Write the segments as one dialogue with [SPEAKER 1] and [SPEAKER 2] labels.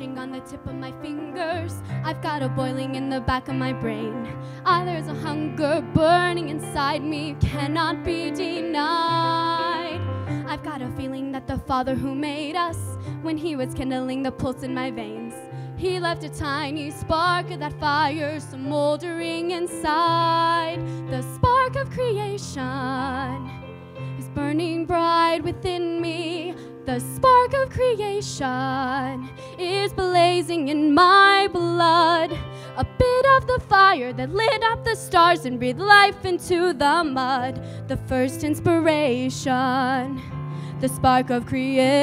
[SPEAKER 1] on the tip of my fingers. I've got a boiling in the back of my brain. Ah, there's a hunger burning inside me, cannot be denied. I've got a feeling that the Father who made us, when He was kindling the pulse in my veins, He left a tiny spark of that fire smoldering inside. The spark of creation is burning bright within me. The spark of creation is blazing in my blood. A bit of the fire that lit up the stars and breathed life into the mud. The first inspiration, the spark of creation.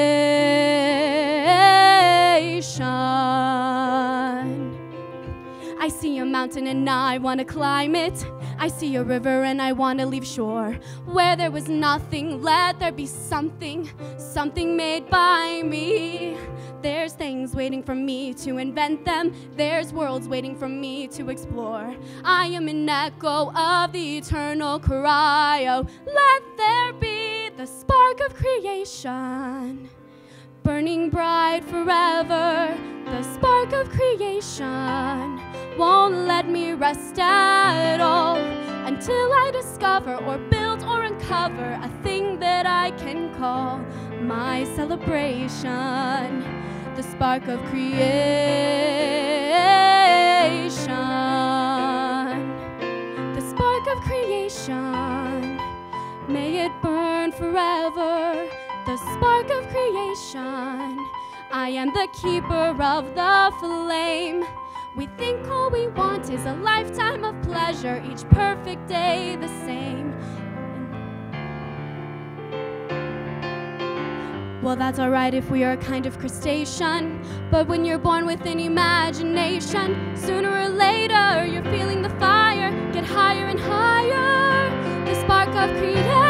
[SPEAKER 1] I see a mountain and I wanna climb it. I see a river and I wanna leave shore. Where there was nothing, let there be something, something made by me. There's things waiting for me to invent them. There's worlds waiting for me to explore. I am an echo of the eternal cry. Oh, let there be the spark of creation burning bright forever. The spark of creation let me rest at all until I discover or build or uncover a thing that I can call my celebration. The spark of creation. The spark of creation. May it burn forever. The spark of creation. I am the keeper of the flame. We think all we want is a lifetime of pleasure, each perfect day the same. Well, that's alright if we are a kind of crustacean. But when you're born with an imagination, sooner or later you're feeling the fire, get higher and higher. The spark of creation.